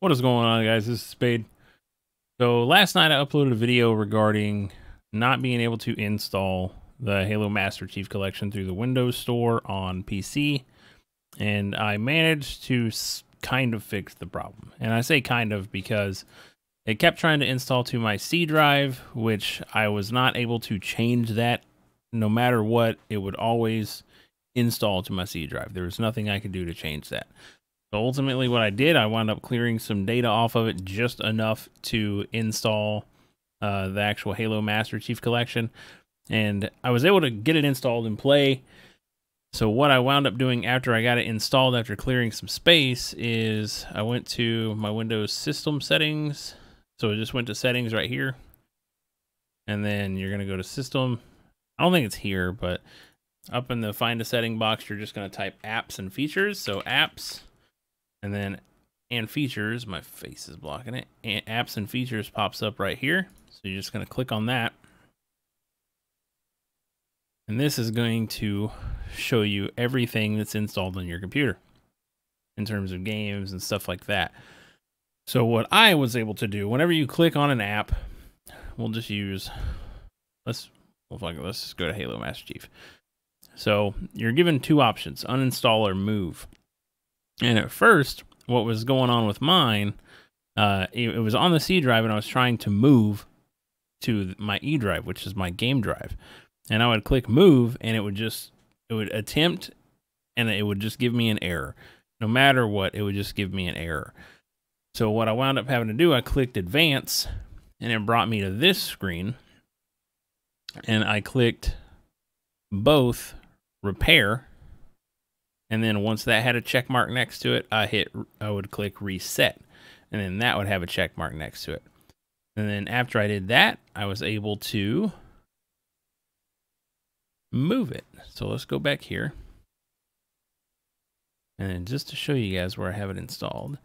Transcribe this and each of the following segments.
What is going on, guys? This is Spade. So last night I uploaded a video regarding not being able to install the Halo Master Chief Collection through the Windows Store on PC, and I managed to kind of fix the problem. And I say kind of because it kept trying to install to my C drive, which I was not able to change that. No matter what, it would always install to my C drive. There was nothing I could do to change that. Ultimately what I did, I wound up clearing some data off of it just enough to install uh, the actual Halo Master Chief Collection. And I was able to get it installed and play. So what I wound up doing after I got it installed after clearing some space is I went to my Windows system settings. So I just went to settings right here. And then you're going to go to system. I don't think it's here, but up in the find a setting box, you're just going to type apps and features. So apps and then and features, my face is blocking it. And apps and features pops up right here. So you're just going to click on that. And this is going to show you everything that's installed on your computer in terms of games and stuff like that. So what I was able to do, whenever you click on an app, we'll just use, let's, let's just go to Halo Master Chief. So you're given two options, uninstall or move. And at first, what was going on with mine, uh, it, it was on the C drive, and I was trying to move to my E drive, which is my game drive. And I would click move, and it would just it would attempt, and it would just give me an error. No matter what, it would just give me an error. So what I wound up having to do, I clicked advance, and it brought me to this screen. And I clicked both repair and then once that had a check mark next to it, I hit I would click reset. And then that would have a check mark next to it. And then after I did that, I was able to move it. So let's go back here. And just to show you guys where I have it installed,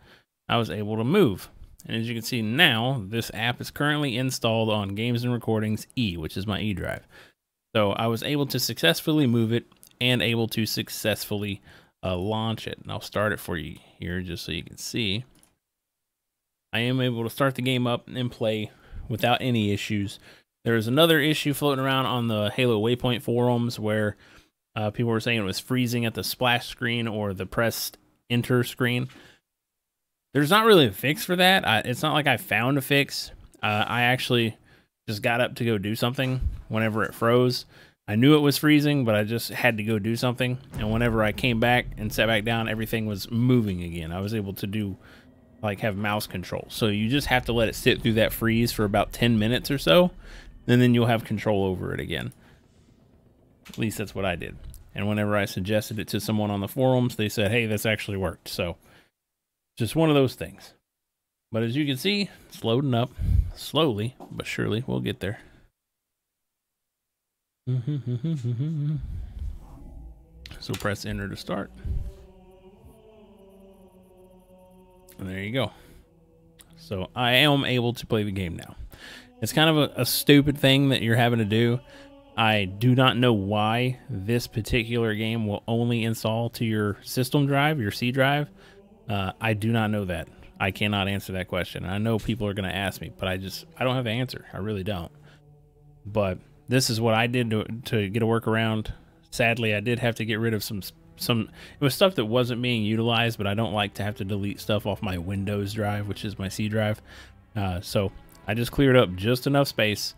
I was able to move. And as you can see now, this app is currently installed on Games and Recordings E, which is my E drive. So I was able to successfully move it and able to successfully uh, launch it. And I'll start it for you here just so you can see. I am able to start the game up and play without any issues. There's another issue floating around on the Halo Waypoint forums where uh, people were saying it was freezing at the splash screen or the pressed enter screen. There's not really a fix for that. I, it's not like I found a fix. Uh, I actually just got up to go do something whenever it froze. I knew it was freezing, but I just had to go do something. And whenever I came back and sat back down, everything was moving again. I was able to do like have mouse control. So you just have to let it sit through that freeze for about 10 minutes or so, and then you'll have control over it again. At least that's what I did. And whenever I suggested it to someone on the forums, they said, hey, this actually worked. So just one of those things. But as you can see, it's loading up slowly, but surely we'll get there. Mm-hmm, mm-hmm, mm-hmm, so press enter to start. And there you go. So I am able to play the game now. It's kind of a, a, stupid thing that you're having to do. I do not know why this particular game will only install to your system drive, your C drive. Uh, I do not know that. I cannot answer that question. I know people are going to ask me, but I just I don't have the answer. I really don't. But this is what I did to to get a workaround. Sadly, I did have to get rid of some some it was stuff that wasn't being utilized, but I don't like to have to delete stuff off my Windows drive, which is my C drive. Uh, so I just cleared up just enough space.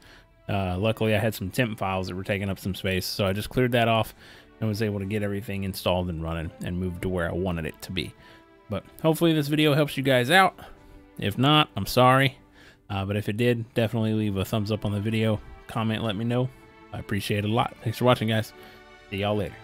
Uh, luckily, I had some temp files that were taking up some space, so I just cleared that off and was able to get everything installed and running and moved to where I wanted it to be. But hopefully, this video helps you guys out. If not, I'm sorry. Uh, but if it did, definitely leave a thumbs up on the video comment, let me know. I appreciate it a lot. Thanks for watching, guys. See y'all later.